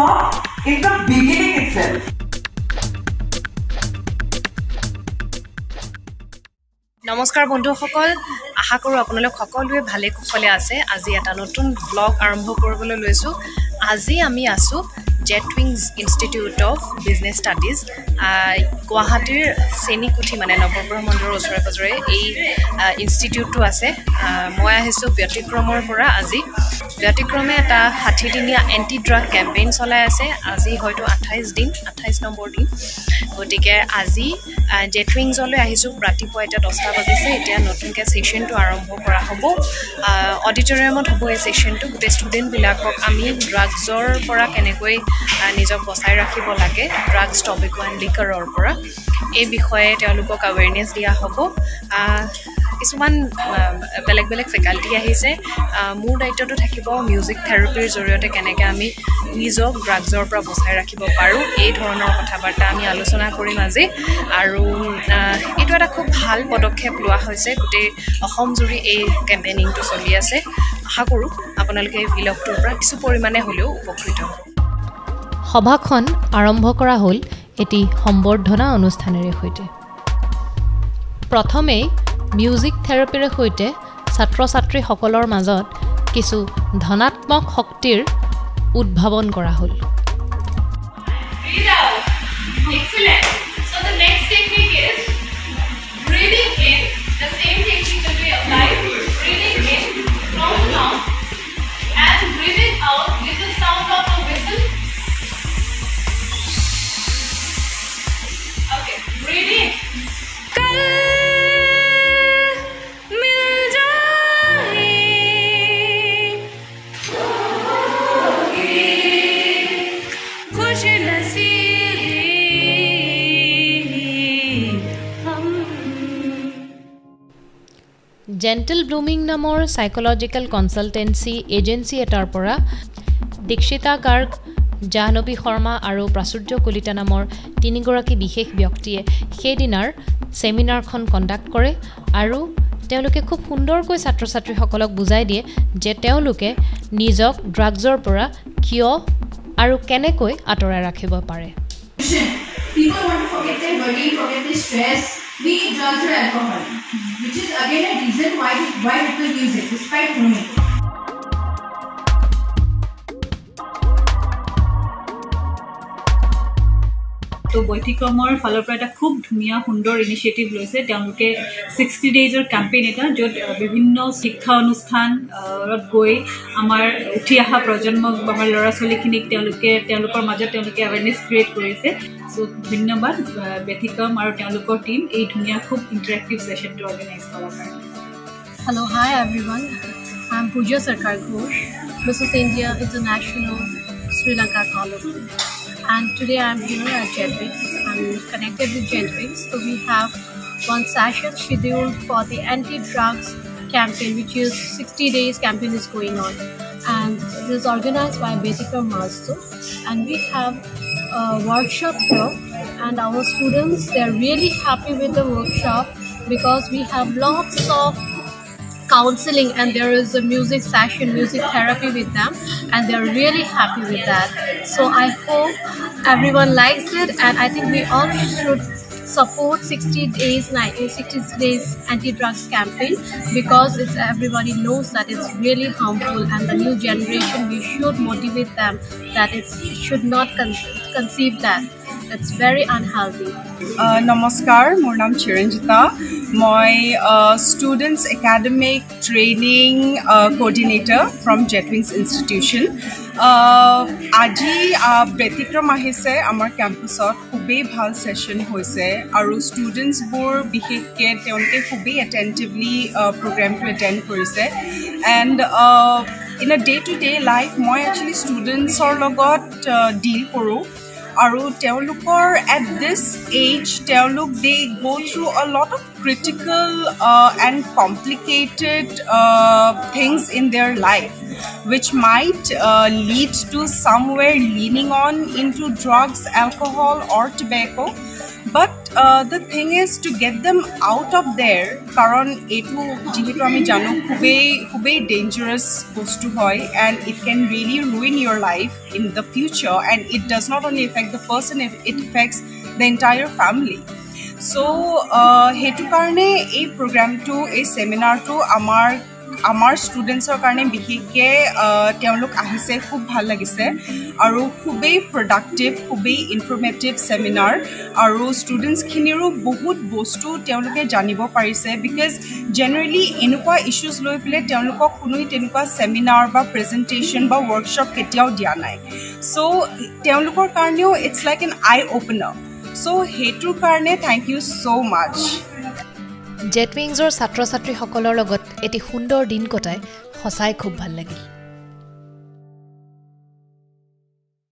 stop in the beginning itself. নমস্কাৰ বন্ধুসকল আশা কৰোঁ আপোনালোক সকলোৱে ভালে কুশলে আছে। আজি এটা নতুন ব্লগ আৰম্ভ কৰিবলৈ লৈছোঁ। আজি আমি আছোঁ Jet Wings Institute of Business Studies গুৱাহাটীৰ চেনীকুঠি মানে নৱগ্ৰহ মন্দিৰৰ ওচৰে পাঁজৰে এই ইনষ্টিটিউটটো আছে। মই আহিছোঁ ব্যতিক্ৰমৰ পৰা আজি। ব্যতিক্ৰমে এটা ষাঠিদিনীয়া এণ্টি ড্ৰাগ কেম্পেইন চলাই আছে। আজি হয়তো আঠাইছ দিন আঠাইছ নম্বৰ দিন। গতিকে আজি জেটুইংছলৈ আহিছোঁ। ৰাতিপুৱা এতিয়া দহটা বাজিছে এতিয়া নতুনকৈ ছেশ্যনটো আৰম্ভ কৰা হ'ব। অডিটৰিয়ামত হ'ব এই ছেশ্যনটো গোটেই ষ্টুডেণ্টবিলাকক আমি ড্ৰাগছৰ পৰা কেনেকৈ নিজক বচাই ৰাখিব লাগে ড্ৰাগছ টবেকো এণ্ড লিকাৰৰ পৰা এই বিষয়ে তেওঁলোকক আৱেৰনেছ দিয়া হ'ব। কিছুমান বেলেগ বেলেগ ফেকাল্টি আহিছে। মোৰ দায়িত্বটো থাকিব মিউজিক থেৰাপিৰ জৰিয়তে কেনেকৈ আমি নিজক ড্ৰাগছৰ পৰা বচাই ৰাখিব পাৰোঁ এই ধৰণৰ কথা বাৰ্তা আমি আলোচনা কৰিম আজি। আৰু এইটো এটা খুব ভাল পদক্ষেপ লোৱা হৈছে। গোটেই অসমজুৰি এই কেম্পেইনিংটো চলি আছে। আশা কৰোঁ আপোনালোকে এই ভিলগটোৰ পৰা কিছু পৰিমাণে হ'লেও উপকৃত হ'ব। সভাখন আৰম্ভ কৰা হ'ল এটি সম্বৰ্ধনা অনুষ্ঠানেৰে সৈতে। প্ৰথমেই মিউজিক থেৰাপিৰে সৈতে ছাত্ৰ ছাত্ৰীসকলৰ মাজত কিছু ধনাত্মক শক্তিৰ উদ্ভাৱন কৰা হ'ল। জেণ্টেল ব্লুমিং নামৰ চাইক'লজিকেল কনচালটেঞ্চি এজেঞ্চি এটাৰ পৰা দীক্ষিতা গাৰ্গ জাহ্নৱী শৰ্মা আৰু প্ৰাচুৰ্য কলিতা নামৰ তিনিগৰাকী বিশেষ ব্যক্তিয়ে সেইদিনাৰ ছেমিনাৰখন কণ্ডাক্ট কৰে আৰু তেওঁলোকে খুব সুন্দৰকৈ ছাত্ৰ ছাত্ৰীসকলক বুজাই দিয়ে যে তেওঁলোকে নিজক ড্ৰাগছৰ পৰা কিয় আৰু কেনেকৈ আঁতৰাই ৰাখিব পাৰে। we judge drugs alcohol, which is again a reason why, why people use it despite knowing. তো বৈঠিক্ৰমৰ ফালৰ পৰা এটা খুব ধুনীয়া সুন্দৰ ইনিচিয়েটিভ লৈছে তেওঁলোকে ছিক্সটি ডেইজৰ কেম্পেইন এটা য'ত বিভিন্ন শিক্ষা অনুষ্ঠানত গৈ আমাৰ উঠি অহা প্ৰজন্মক আমাৰ ল'ৰা ছোৱালীখিনিক তেওঁলোকে তেওঁলোকৰ মাজত তেওঁলোকে এৱেৰনেছ ক্ৰিয়েট কৰিছে চ' ধন্যবাদ ব্যতিক্ৰম আৰু তেওঁলোকৰ টীম এই ধুনীয়া খুব ইণ্টাৰেক্টিভ ছেশ্যনটো অৰ্গেনাইজ কৰাৰ কাৰণে Hello, hi everyone. I'm Pooja Sarkar Ghosh, Mrs. India International Sri Lanka Colony. And today I'm here at Gentrix. I'm connected with Gentrix. So we have one session scheduled for the anti-drugs campaign, which is 60 days campaign is going on. And it is organized by Betika Masto. And we have a workshop here. And our students, they're really happy with the workshop because we have lots of counseling and there is a music session music therapy with them and they're really happy with that. So i hope everyone likes it and i think we all should support 60 days 60 days anti-drugs campaign because it's everybody knows that it's really harmful and the new generation we should motivate them that it should not con conceive that it's very unhealthy. নমস্কাৰ মোৰ নাম চিৰঞ্জিতা। মই students academic training coordinator from Jet Wings institution আজি ব্যতিক্ৰম আহিছে। আমাৰ কেম্পাছত খুবেই ভাল ছেশ্যন হৈছে আৰু ষ্টুডেণ্টছবোৰ বিশেষকৈ তেওঁলোকে খুবেই এটেণ্টিভলি প্ৰগ্ৰেমটো এটেণ্ড কৰিছে। And in a day to day life মই একচুৱেলি ষ্টুডেণ্টছৰ লগত ডিল কৰোঁ। আৰু তেওঁলোকৰ এট দিছ এইজ তেওঁলোক they go' through a lot of critical and complicated things in their life which might uh, lead to somewhere leaning on into drugs, alcohol, or tobacco. But the thing is to get them out of there কাৰণ এইটো যিহেতু আমি জানো খুবেই খুবেই dangerous বস্তু হয় and it can really ruin your life in the future and it does not only affect the person it affects the entire family so' সেইটো কাৰণে এই প্ৰগ্ৰামটো এই ছেমিনাৰটো আমাৰ আমাৰ ষ্টুডেণ্টছৰ কাৰণে বিশেষকৈ তেওঁলোক আহিছে খুব ভাল লাগিছে। আৰু খুবেই প্ৰডাক্টিভ খুবেই ইনফৰ্মেটিভ ছেমিনাৰ আৰু ষ্টুডেণ্টছখিনিৰো বহুত বস্তু তেওঁলোকে জানিব পাৰিছে। বিকজ জেনেৰেলি এনেকুৱা ইছ্যুজ লৈ পেলাই তেওঁলোকক কোনোৱে তেনেকুৱা ছেমিনাৰ বা প্ৰেজেণ্টেশ্যন বা ৱৰ্কশ্বপ কেতিয়াও দিয়া নাই। চ' তেওঁলোকৰ কাৰণেও it's like an eye opener so' সেইটোৰ কাৰণে thank you so' much Jet উইংছৰ ছাত্ৰ ছাত্ৰীসকলৰ লগত এটি সুন্দৰ দিন কটাই সঁচাই খুব ভাল লাগিল।